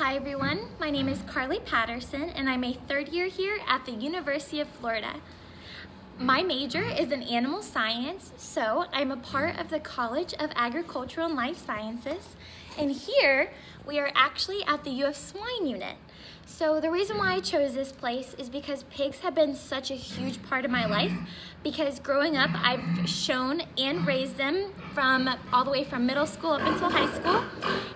Hi everyone, my name is Carly Patterson and I'm a third year here at the University of Florida. My major is in animal science, so I'm a part of the College of Agricultural and Life Sciences. And here we are actually at the UF Swine Unit. So the reason why I chose this place is because pigs have been such a huge part of my life. Because growing up I've shown and raised them from all the way from middle school up until high school.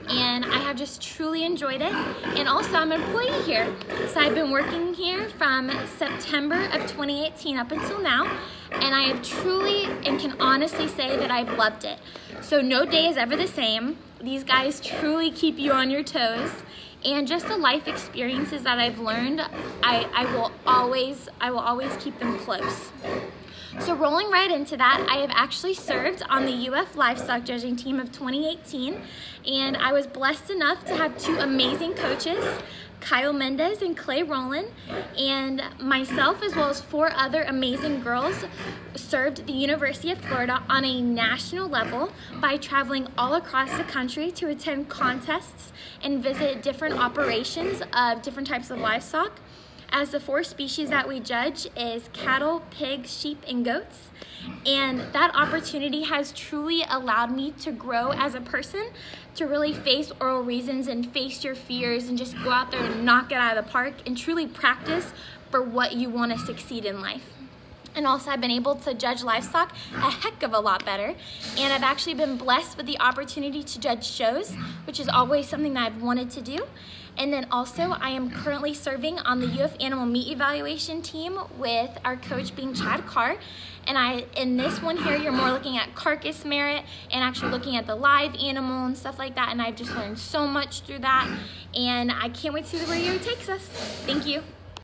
And I have just truly enjoyed it. And also I'm an employee here. So I've been working here from September of 2018 up until now and I have truly and can honestly say that I've loved it. So no day is ever the same. These guys truly keep you on your toes. And just the life experiences that I've learned, I, I will always, I will always keep them close. So rolling right into that, I have actually served on the UF Livestock Judging Team of 2018, and I was blessed enough to have two amazing coaches, Kyle Mendez and Clay Rowland, and myself as well as four other amazing girls served the University of Florida on a national level by traveling all across the country to attend contests and visit different operations of different types of livestock as the four species that we judge is cattle, pigs, sheep, and goats. And that opportunity has truly allowed me to grow as a person, to really face oral reasons and face your fears and just go out there and knock it out of the park and truly practice for what you want to succeed in life and also I've been able to judge livestock a heck of a lot better. And I've actually been blessed with the opportunity to judge shows, which is always something that I've wanted to do. And then also I am currently serving on the UF Animal Meat Evaluation team with our coach being Chad Carr. And I, in this one here, you're more looking at carcass merit and actually looking at the live animal and stuff like that. And I've just learned so much through that. And I can't wait to see where you takes us. Thank you.